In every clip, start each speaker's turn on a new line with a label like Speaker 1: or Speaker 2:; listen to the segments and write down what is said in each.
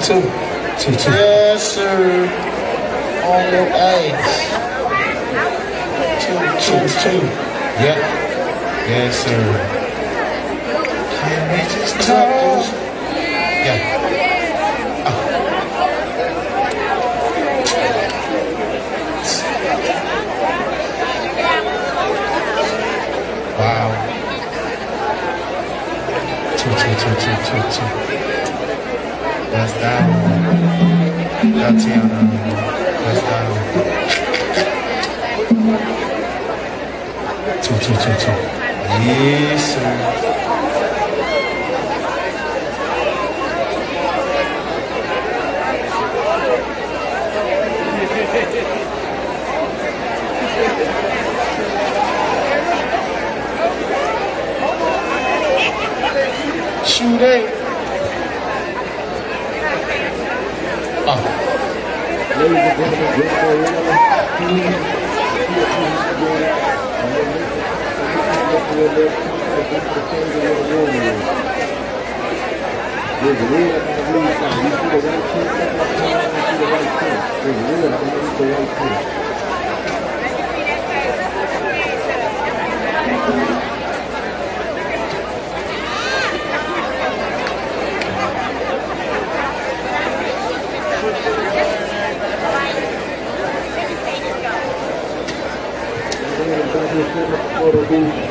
Speaker 1: Two, Oh,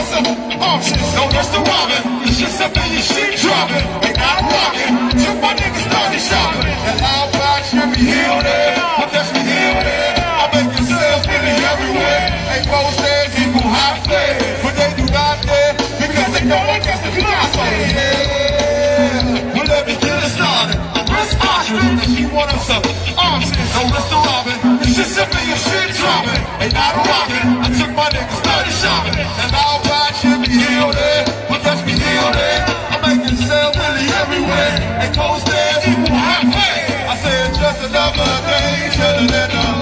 Speaker 2: Some options. No, that's the robin. It's just something you shit dropping. And I'm rocking. Took my niggas started shopping. And I'll buy be healed there. But that's me there. I make yourself really everywhere. Ain't post stairs equal high flare. But they do not dare. Because they know I got the glass on yeah. Well, let me get it started. Wrist ostrich. And she want some options. No, that's the robin. It's just something you shit dropping. And I'm rocking. I took my niggas started shopping. And I'll just another day chillin' in the hood.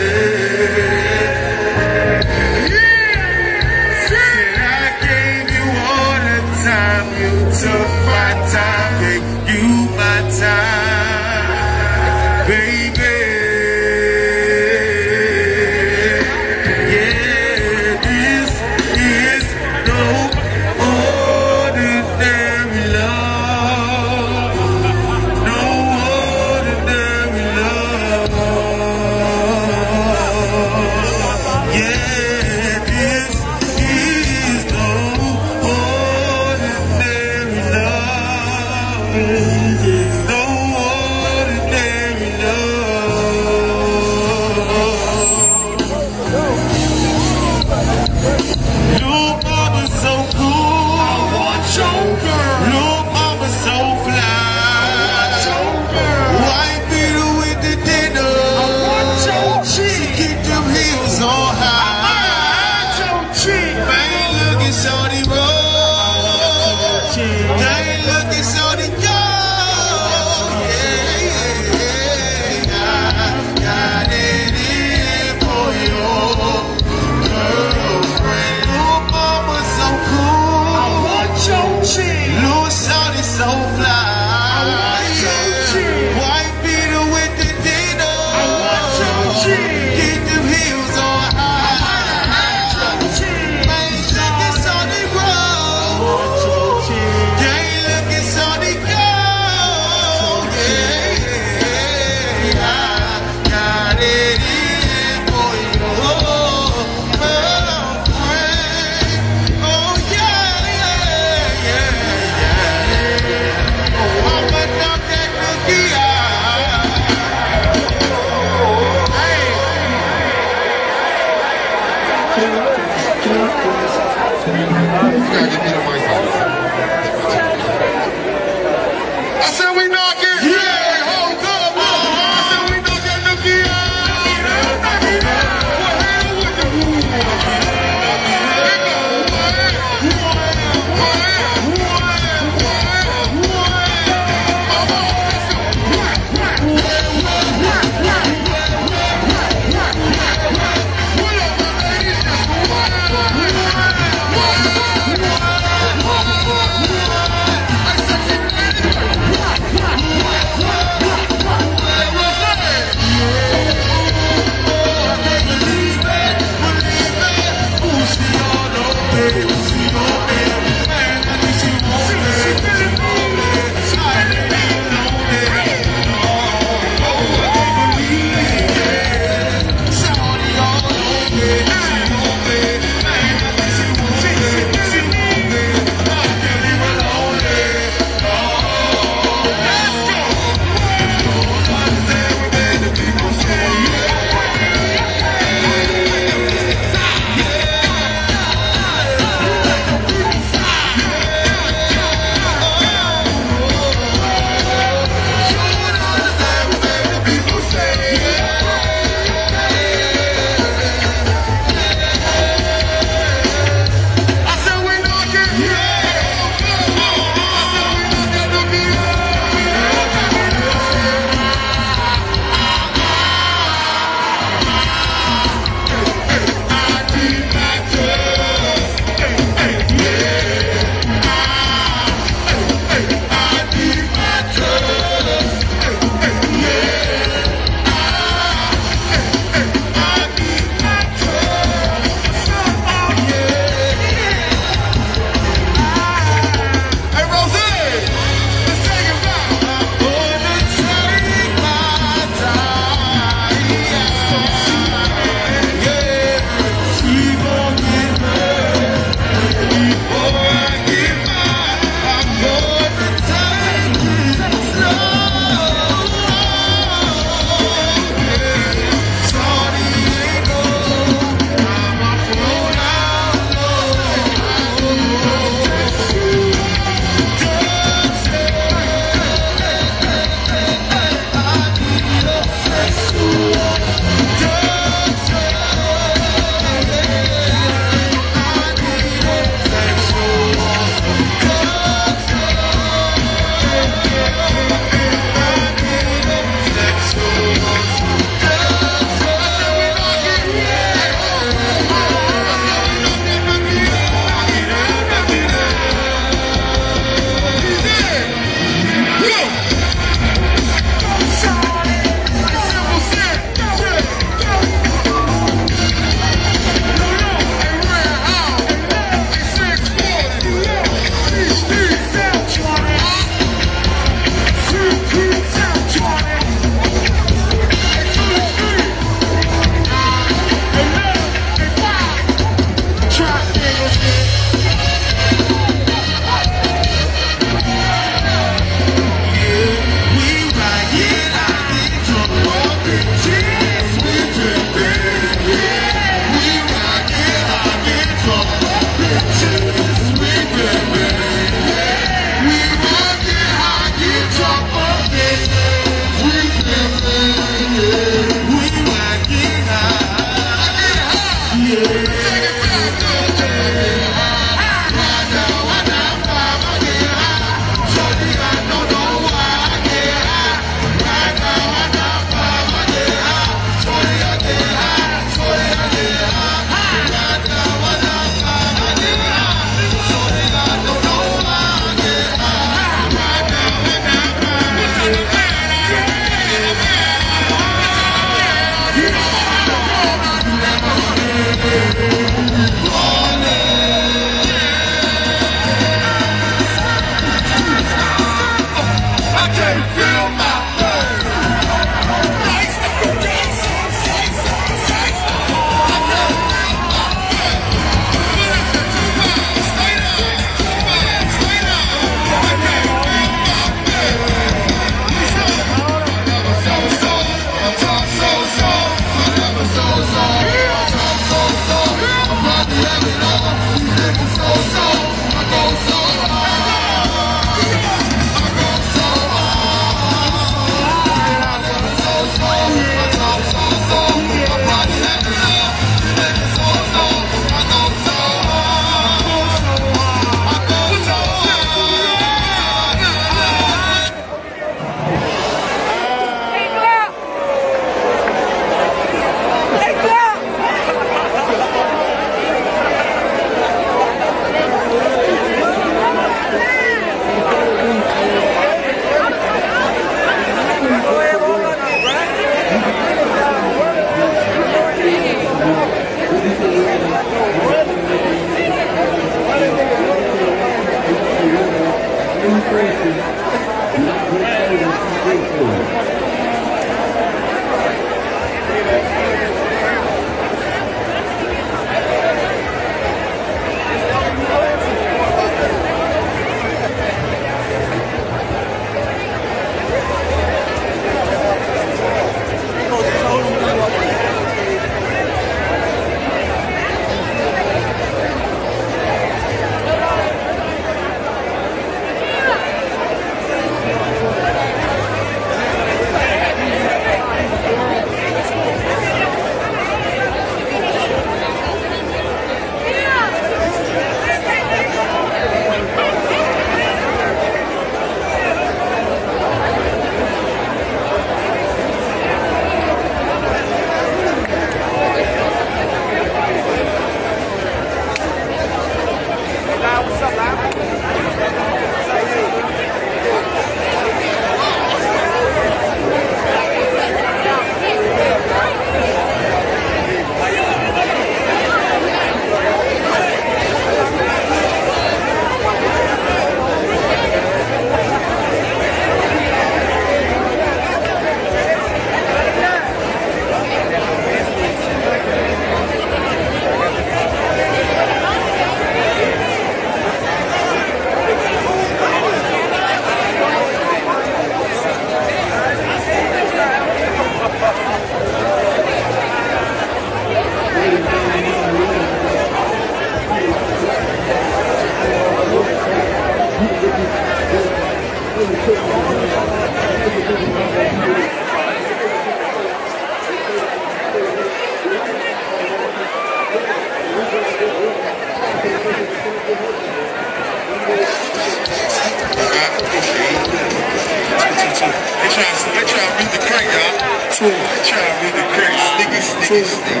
Speaker 2: Two.
Speaker 3: Trying to be the great sneaky, sneaky, sneaky.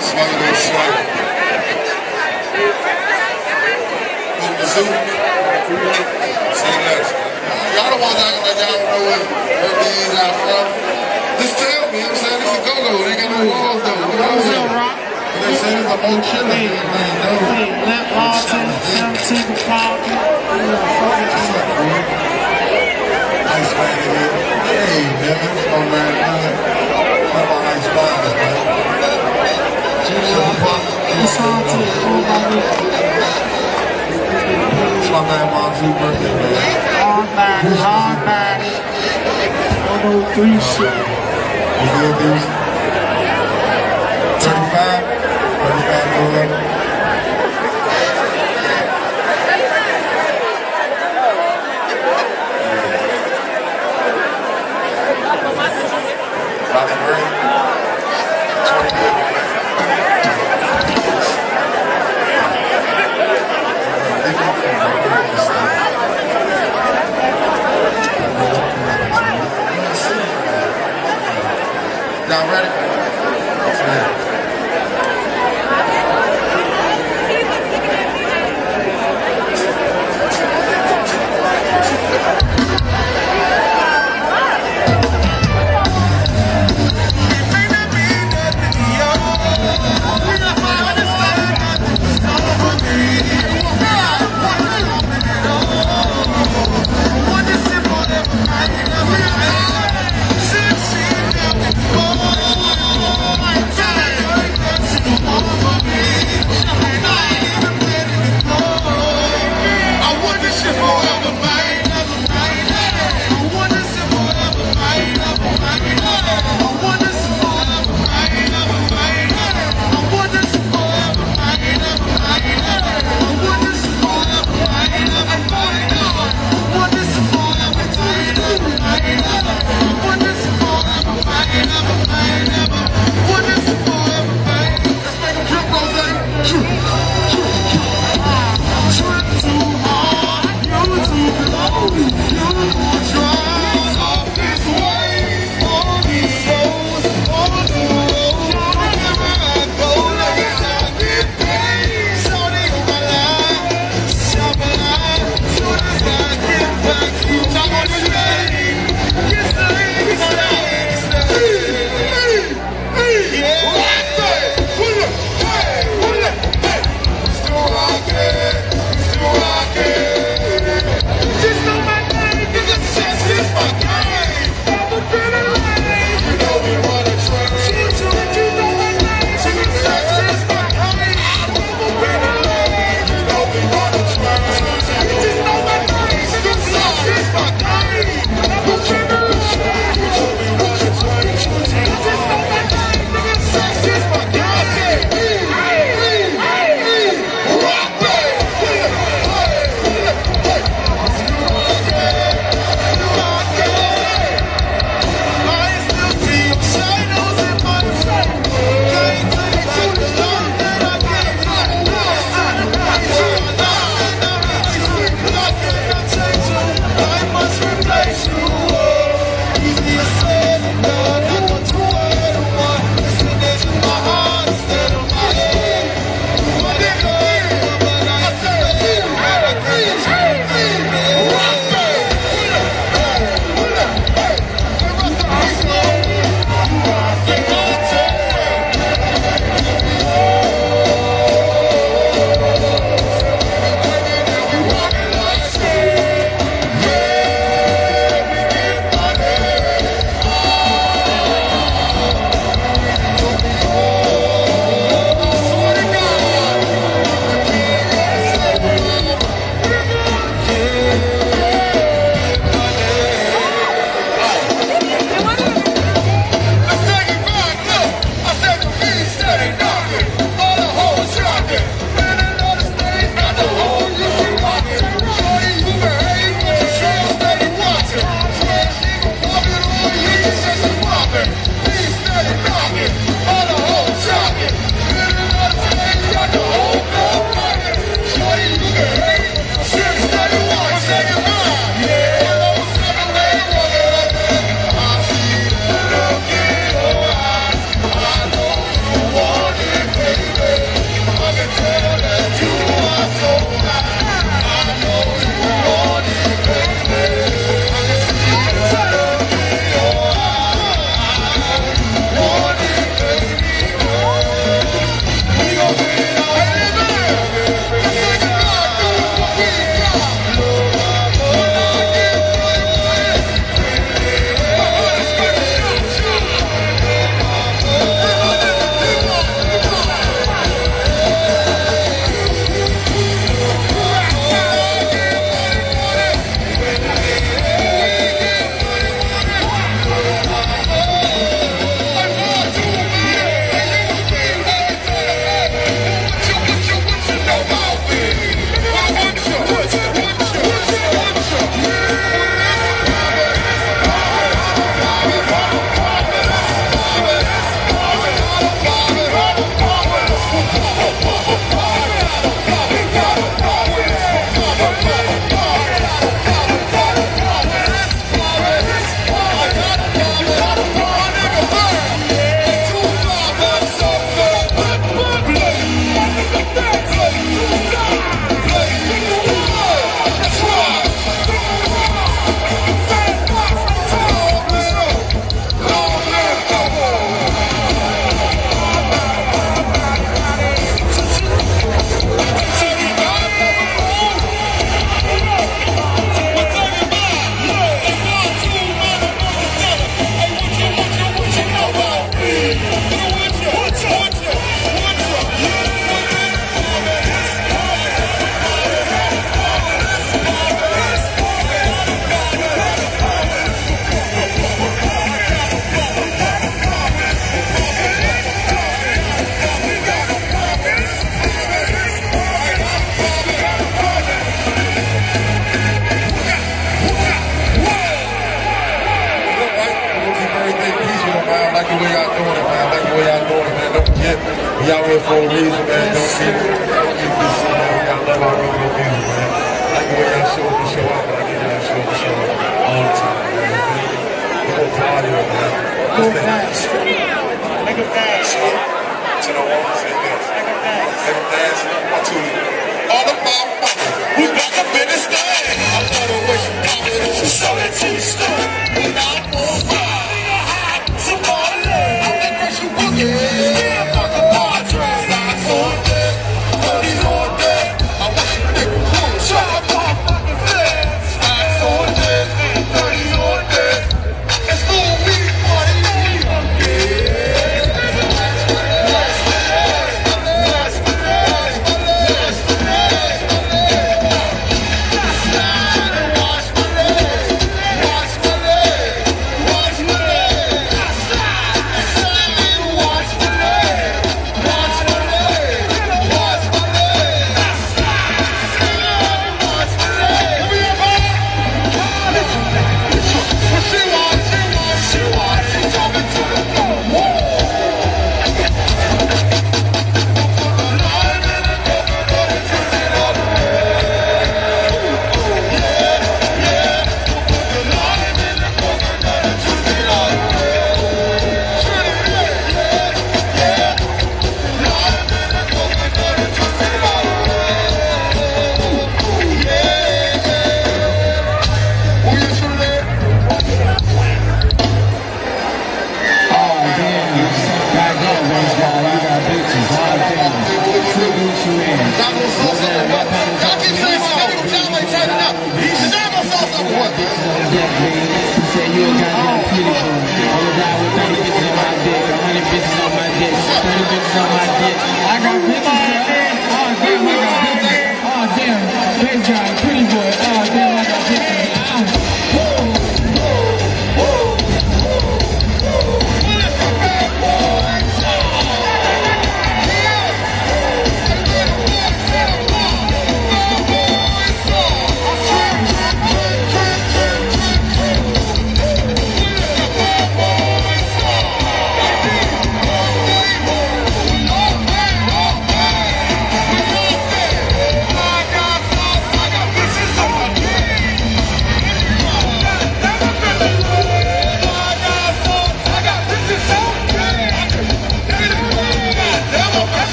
Speaker 3: Swag a little swag. In the zoo. Say less. Y'all the ones acting like y'all don't know where these out from. Just tell me, you know what I'm saying? This is go-go. They got no walls though. You know what I'm saying? They say there's a more killer here, man. No.
Speaker 2: Lamp Lawson, 17
Speaker 3: Nice man in here. Hey, Devin. Oh, man. man. One of my nice guys, man.
Speaker 2: It's on to everybody.
Speaker 3: It's my man Monzu's birthday, man.
Speaker 2: Hard back, hard back. 103 shit.
Speaker 3: You good, dude? Y'all ready?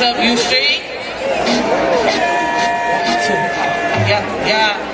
Speaker 4: What's up, U Street? Yeah, yeah.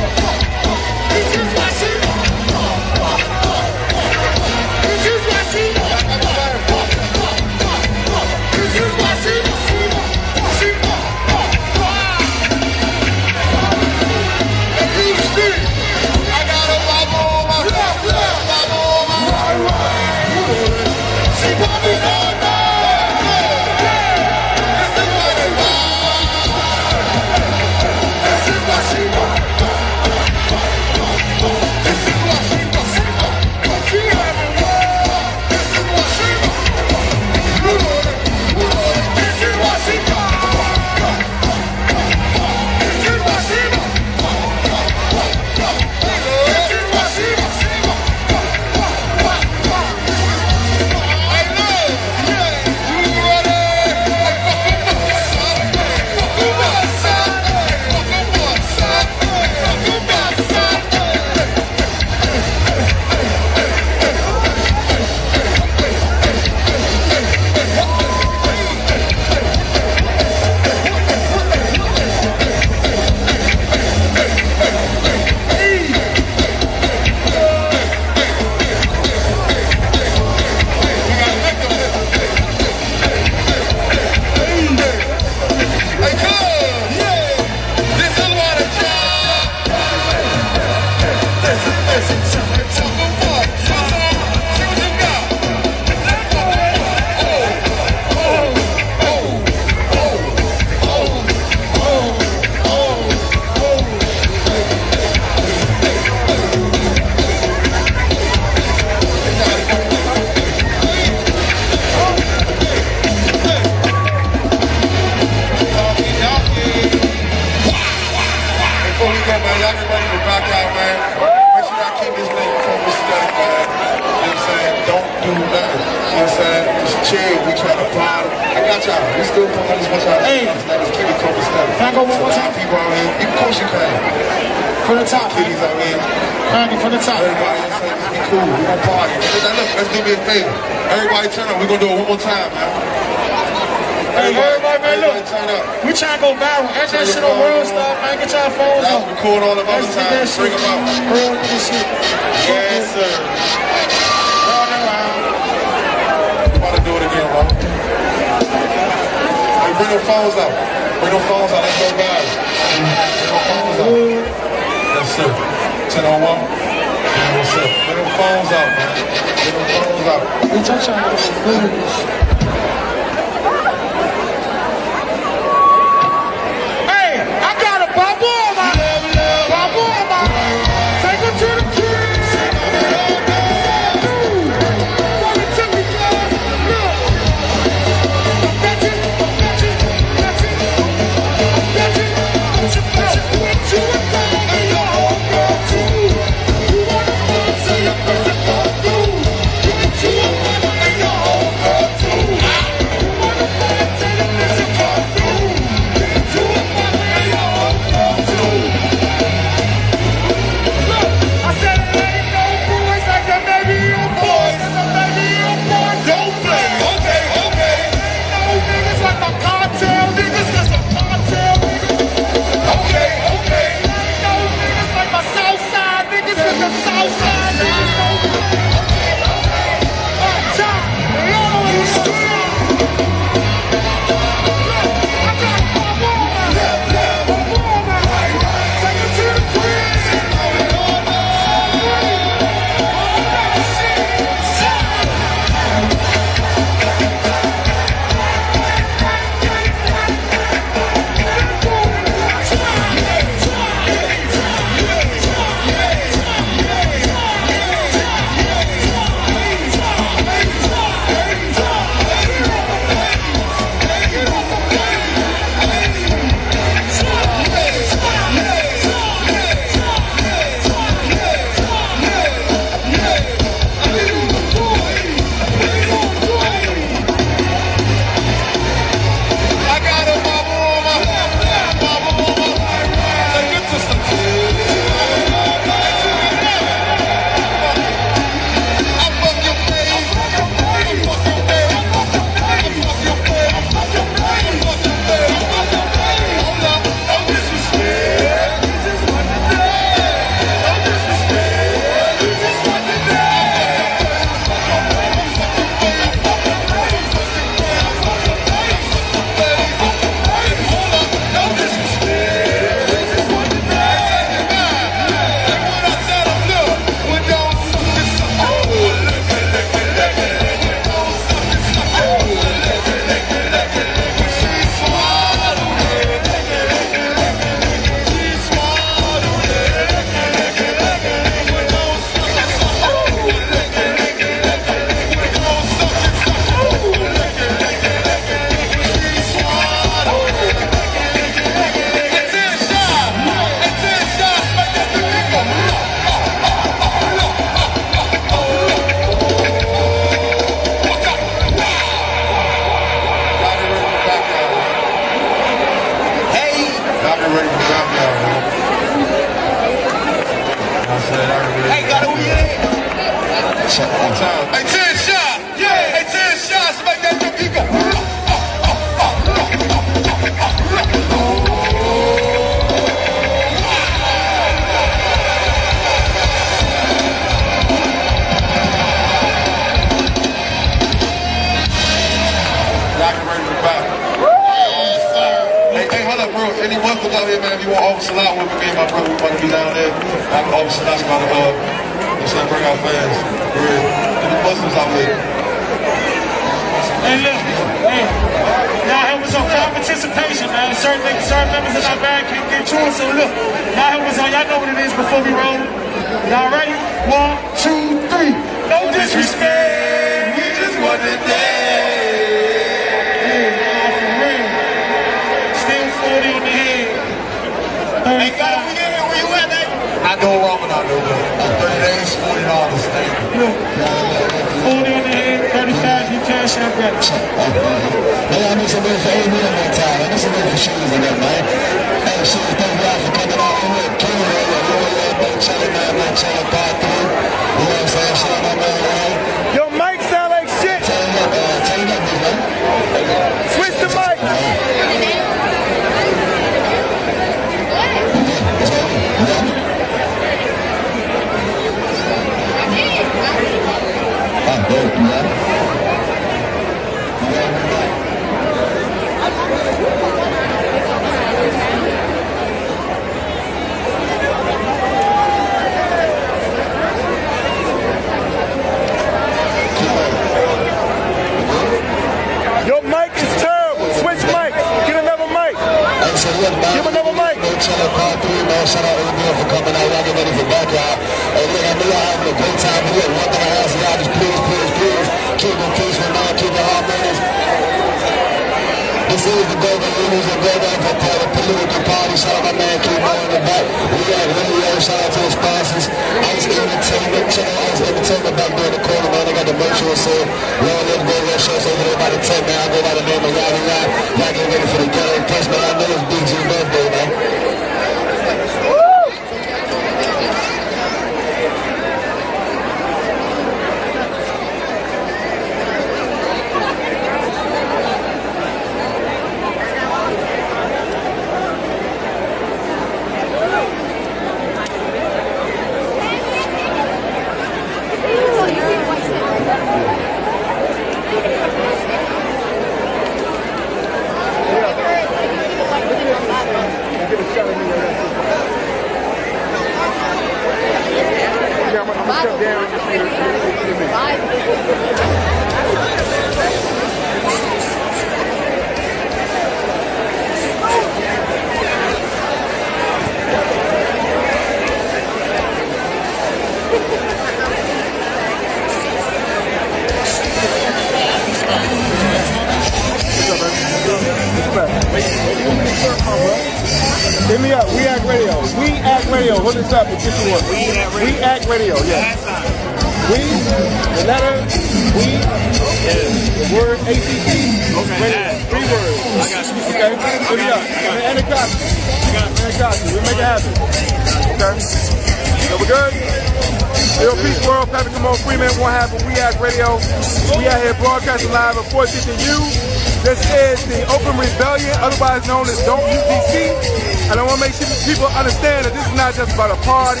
Speaker 3: Just
Speaker 2: about a
Speaker 3: party.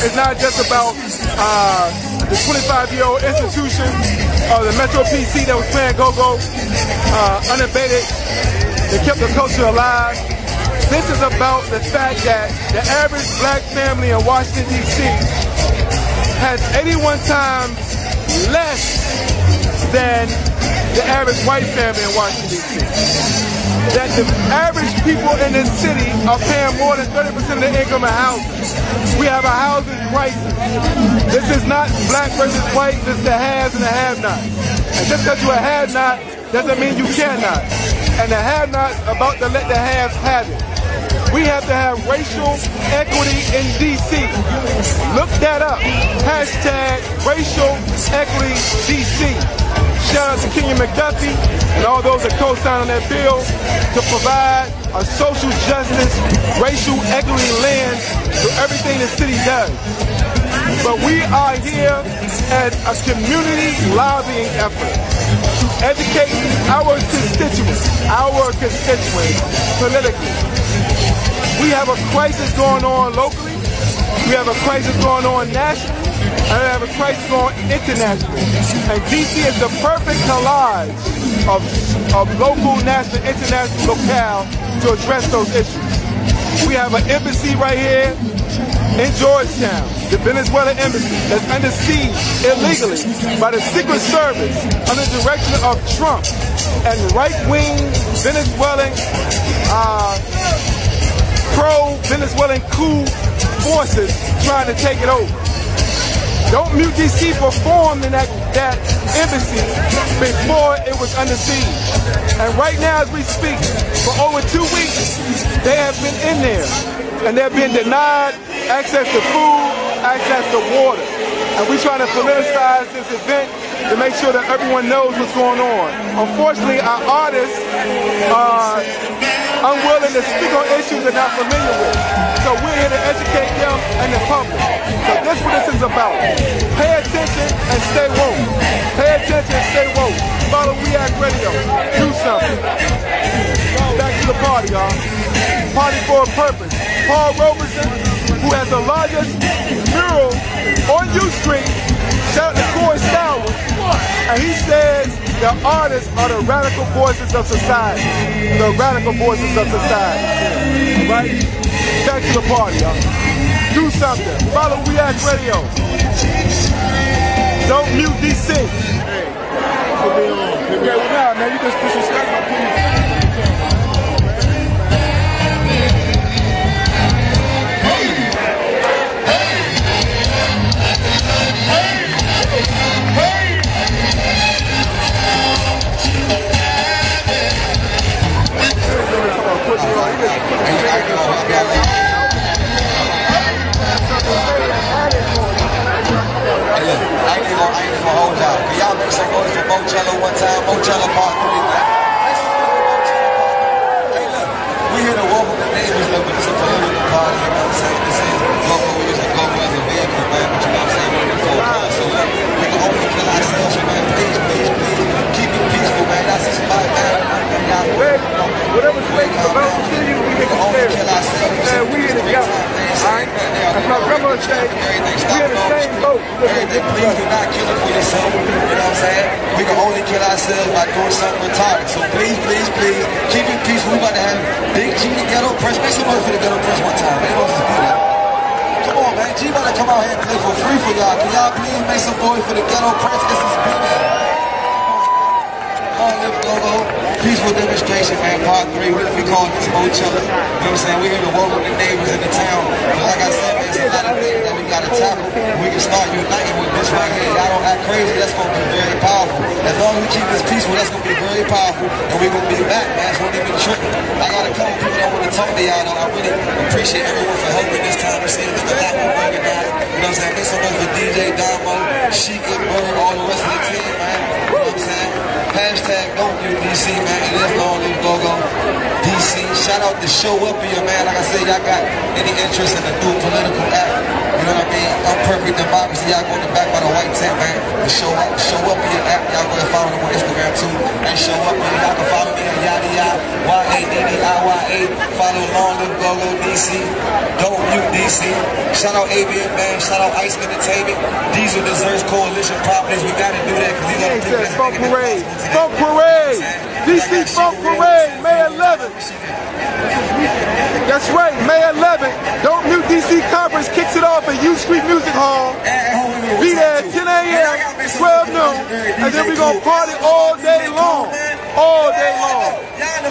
Speaker 5: It's not just about uh, the 25-year-old institution of the Metro PC that was playing go-go uh, unabated. They kept the culture alive. This is about the fact that the average black family in Washington, D.C. has 81 times less than the average white family in Washington, D.C. That the average people in this city are paying more than 30% of their income in housing. We have a housing crisis. This is not black versus white, this is the haves and the have-nots. And just because you're a have-not doesn't mean you cannot. And the have-nots about to let the haves have it. We have to have racial equity in DC. Look that up. Hashtag racial equity DC. Shout out to Kenya McDuffie and all those that co-signed on that bill to provide a social justice, racial equity lens to everything the city does. But we are here as a community lobbying effort to educate our constituents, our constituents politically. We have a crisis going on locally. We have a crisis going on nationally. And we have a crisis going internationally. And DC is the perfect collage of, of local, national, international, locale to address those issues. We have an embassy right here in Georgetown, the Venezuelan embassy that's under siege illegally by the Secret Service under the direction of Trump and right-wing Venezuelan uh, pro-Venezuelan coup forces trying to take it over. Don't Mute DC performed in that, that embassy before it was under siege. And right now as we speak, for over two weeks, they have been in there. And they've been denied access to food, access to water. And we're trying to politicize this event to make sure that everyone knows what's going on. Unfortunately, our artists are unwilling to speak on issues they're not familiar with. So we're here to educate them and the public. So this is what this is about. Pay attention and stay woke. Pay attention and stay woke. Follow We Act Radio. Do something. Back to the party, y'all. Party for a purpose. Paul Robeson, who has the largest mural on U Street, shout out to Corey Stowers, and he says the artists are the radical voices of society. The radical voices of society. Right? Back to the party, y'all. Do something. Follow We Act Radio. Don't mute DC. Hey. Yeah, well, man, you just disrespect my people.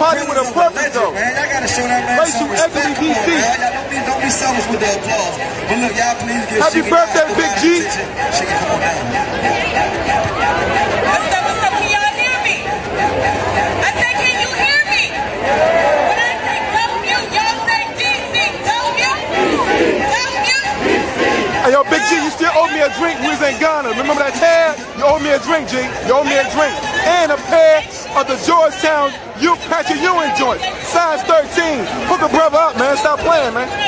Speaker 3: party
Speaker 6: with a
Speaker 7: purpose, though.
Speaker 6: Man, y'all gotta show that man some respect. Come on, man. Don't be, don't be selfish with the applause. But look, y'all please give
Speaker 7: Happy birthday, Big G.
Speaker 5: She y'all hear me? I can you hear me? I
Speaker 7: Hey, yo, Big G, you still owe me a drink. We was in Ghana. Remember that tab? You owe me a drink, G. You owe me a drink. And a pair of the Georgetown you Patrick Ewing joint. Size 13. Hook a brother up, man. Stop playing, man.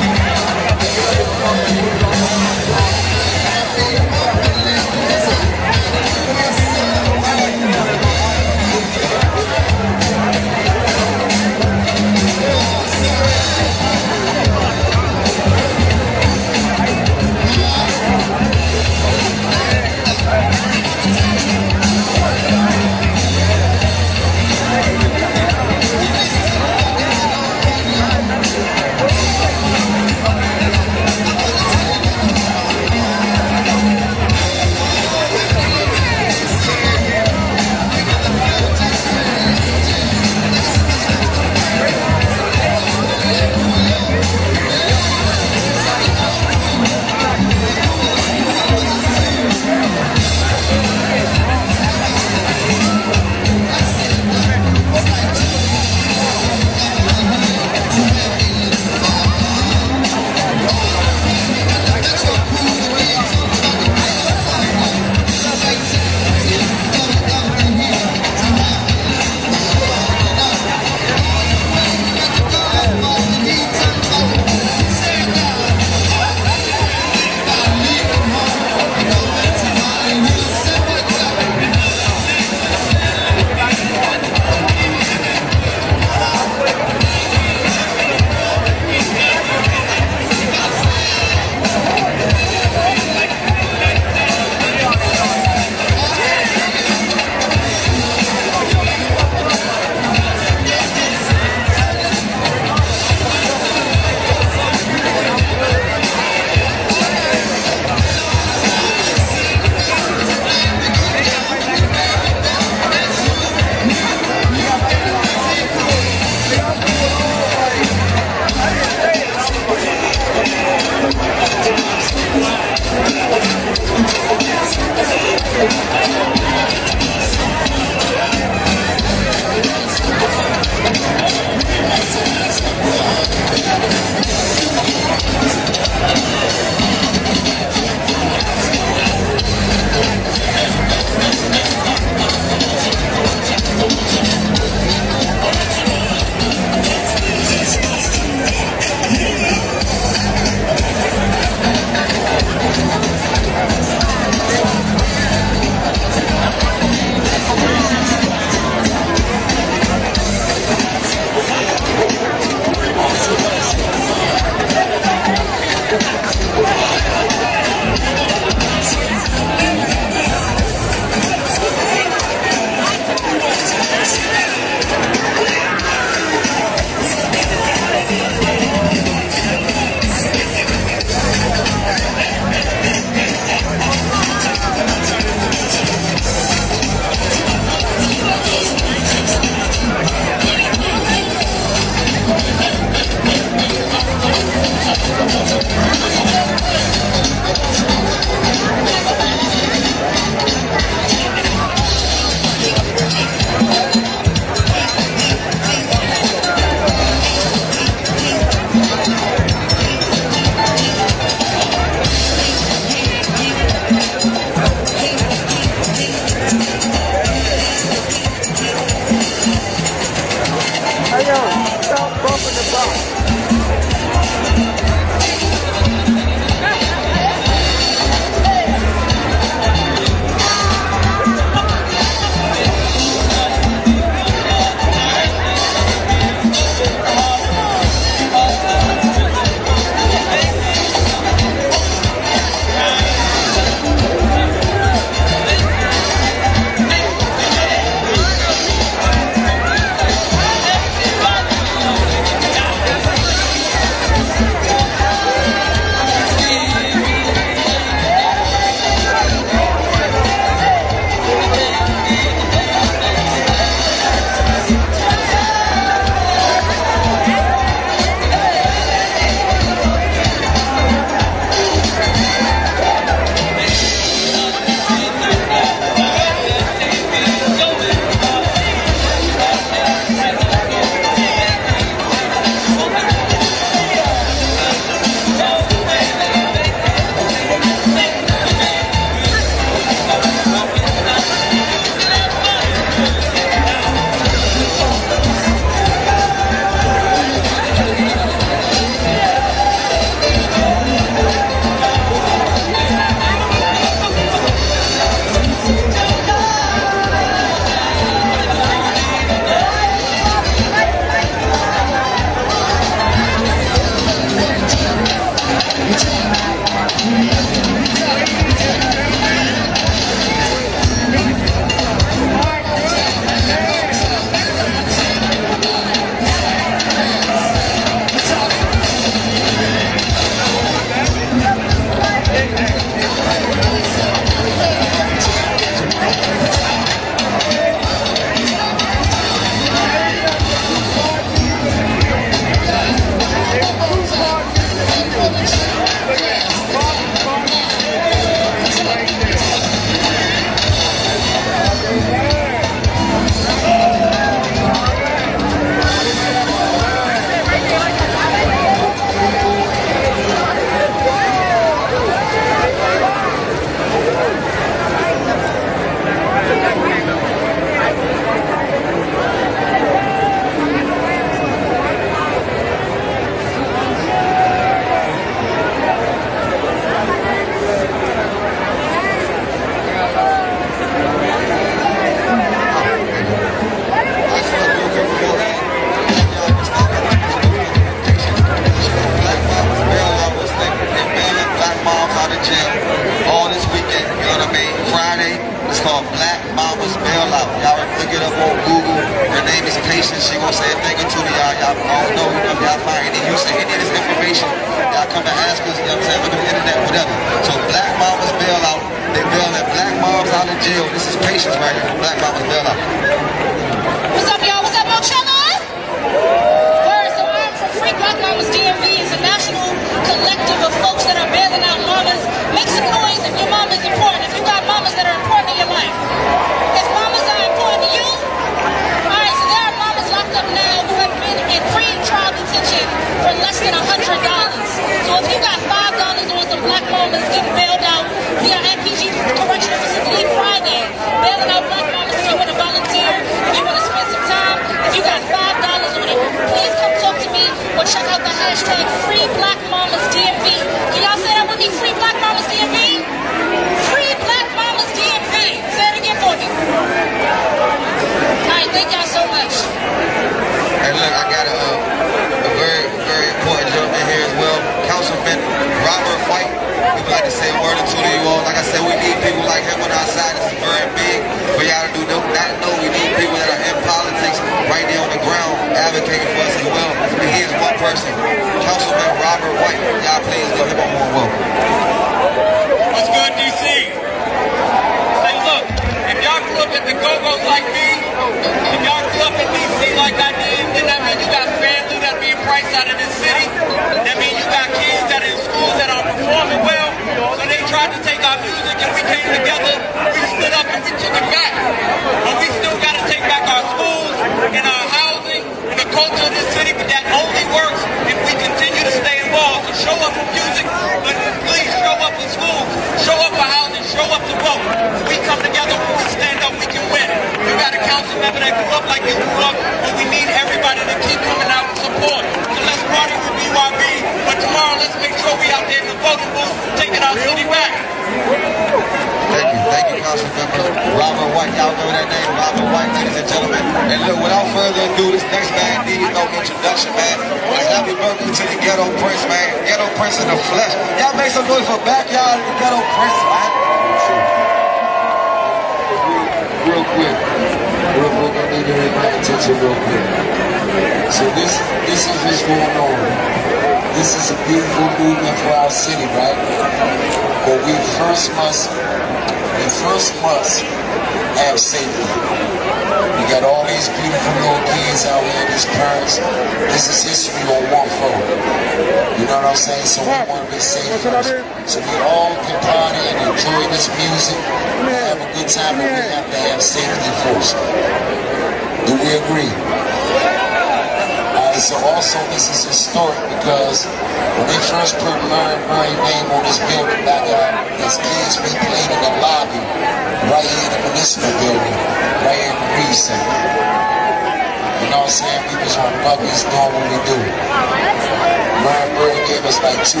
Speaker 5: Like
Speaker 8: $200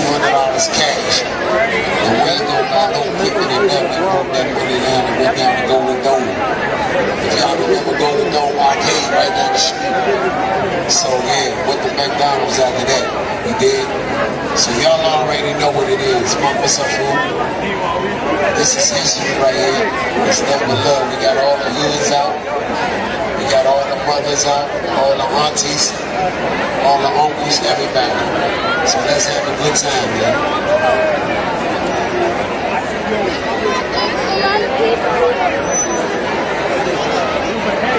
Speaker 8: cash. And we ain't gonna buy no equipment in there. We broke that money down and went down to Golden Dome. If y'all remember Golden Dome Arcade right there street. So yeah, went to McDonald's after that. We did. So y'all already know what it is. Mama Safu. This is history right here. It's nothing but love. We got all the hoods out. Got all the mothers out, all the aunties, all the uncles, everybody. So let's have a good time, man.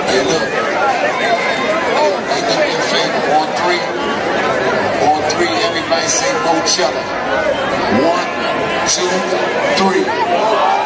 Speaker 8: Hey, look. Hey, do me a favor. On three. On three, everybody say MoeChella. One, two, three.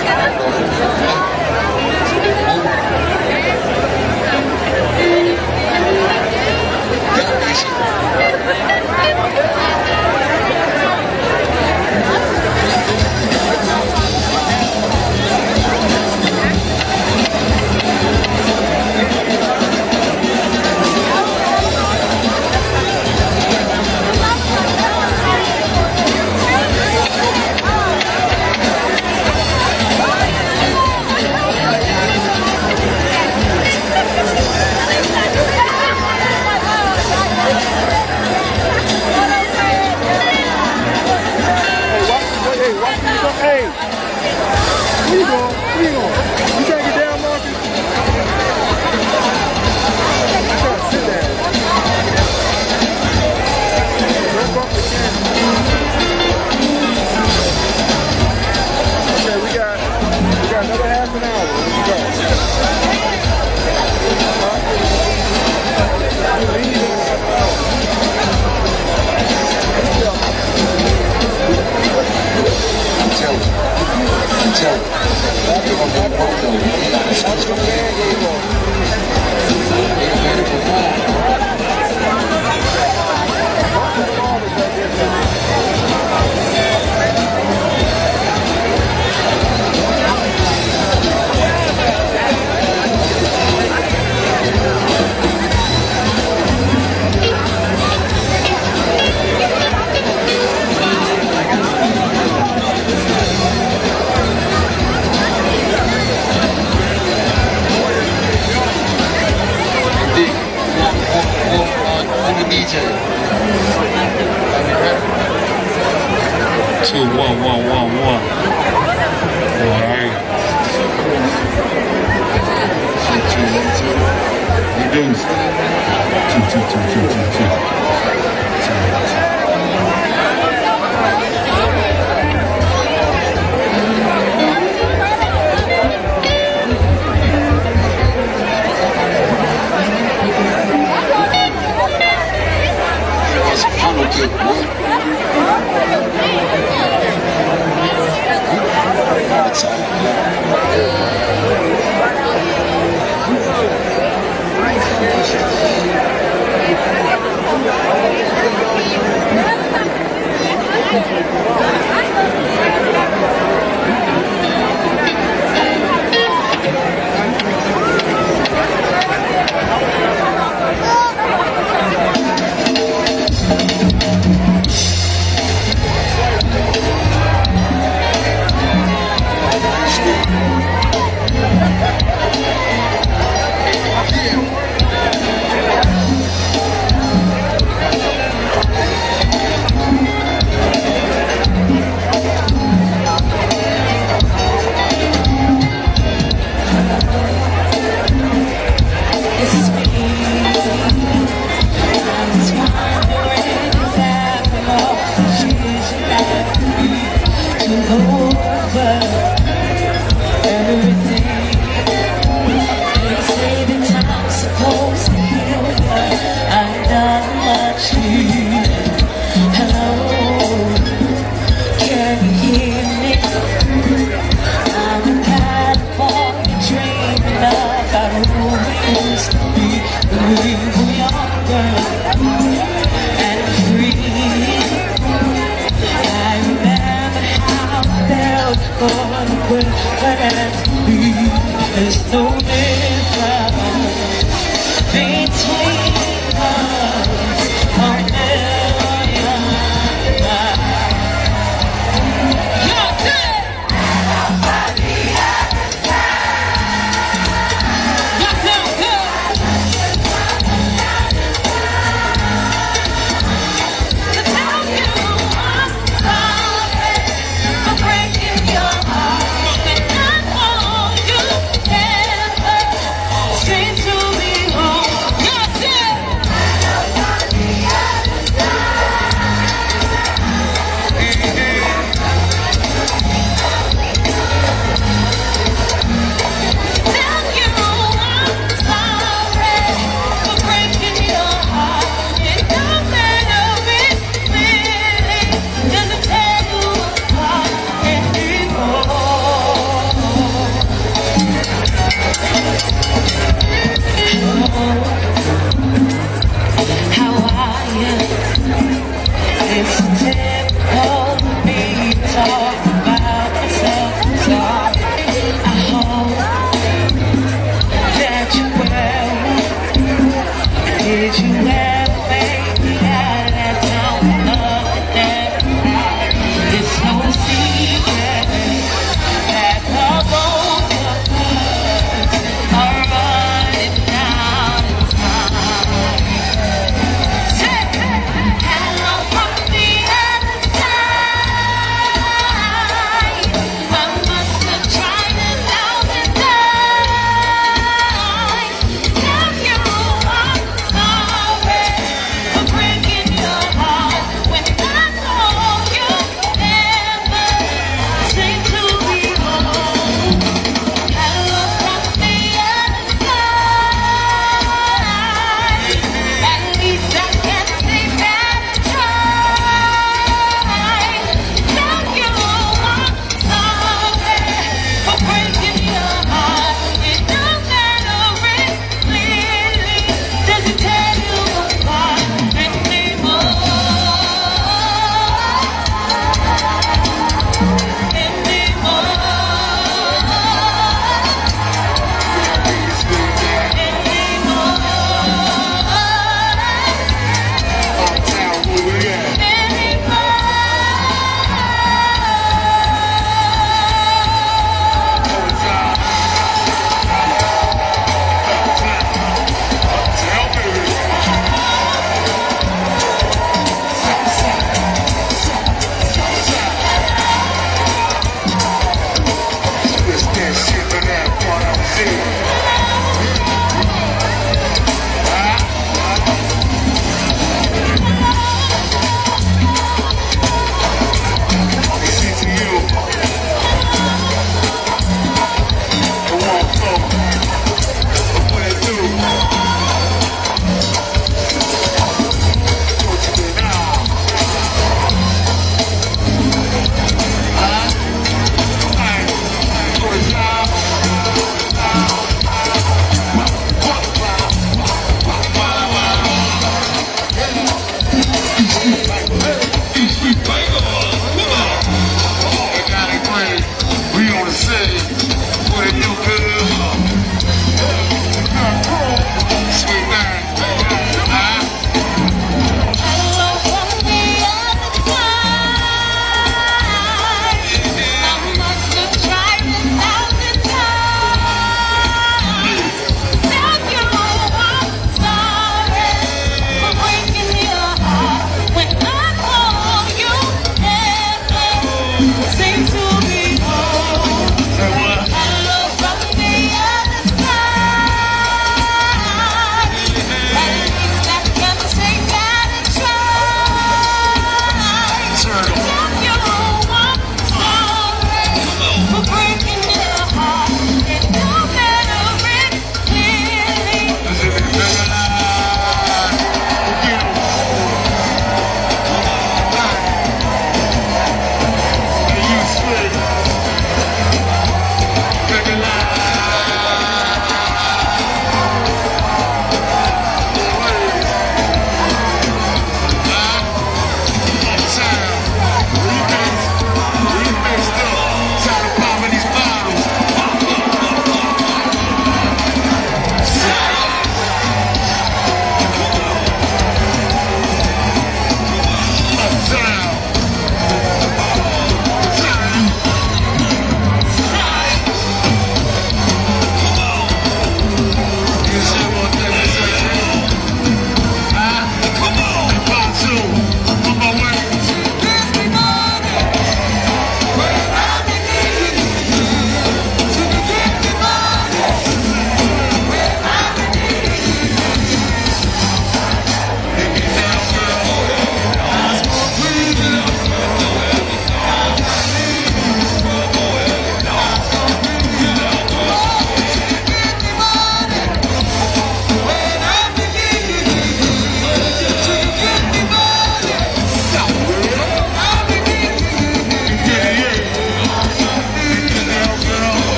Speaker 1: Hey, where you
Speaker 5: going?